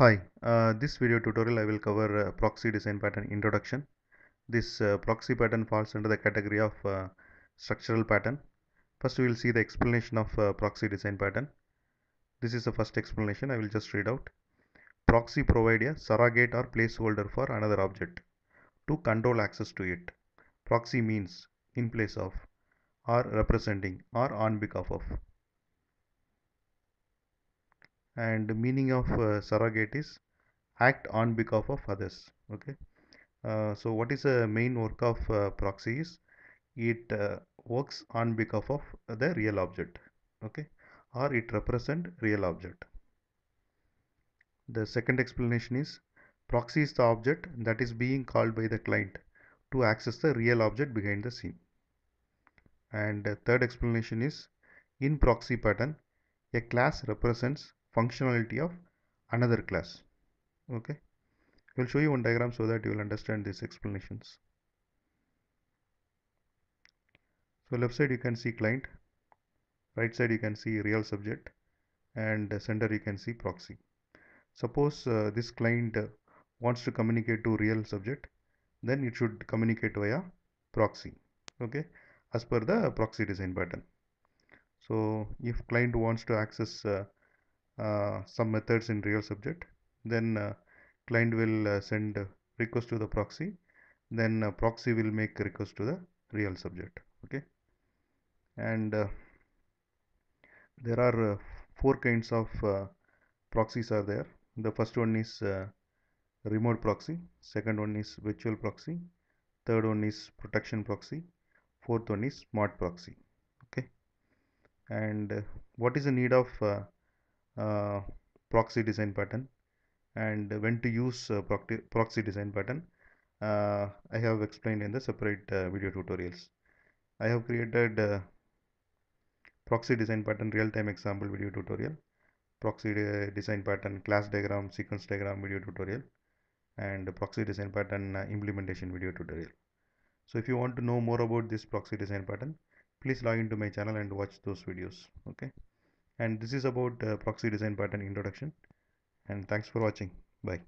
Hi, uh, this video tutorial I will cover uh, proxy design pattern introduction. This uh, proxy pattern falls under the category of uh, structural pattern. First we will see the explanation of uh, proxy design pattern. This is the first explanation I will just read out. Proxy provide a surrogate or placeholder for another object to control access to it. Proxy means in place of or representing or on behalf of and meaning of uh, surrogate is act on behalf of others okay? Uh, so what is the main work of uh, proxy is it uh, works on behalf of the real object okay? Or it represent real object. The second explanation is proxy is the object that is being called by the client to access the real object behind the scene. And the third explanation is in proxy pattern a class represents functionality of another class. Okay? We'll show you one diagram so that you will understand these explanations. So left side you can see client right side you can see real subject and center you can see proxy. Suppose uh, this client uh, wants to communicate to real subject then it should communicate via proxy. Okay? As per the proxy design pattern. So if client wants to access uh, some methods in real subject. Then uh, client will uh, send request to the proxy. Then proxy will make request to the real subject okay? And there are four kinds of proxies are there. The first one is remote proxy. Second one is virtual proxy. Third one is protection proxy. Fourth one is smart proxy okay? And uh, what is the need of uh, uh, proxy design pattern and when to use uh, proxy design pattern uh, I have explained in the separate video tutorials. I have created proxy design pattern real-time example video tutorial proxy de design pattern class diagram sequence diagram video tutorial and proxy design pattern uh, implementation video tutorial. So if you want to know more about this proxy design pattern please log into my channel and watch those videos okay and this is about proxy design pattern introduction. And thanks for watching. Bye